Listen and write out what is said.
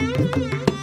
Música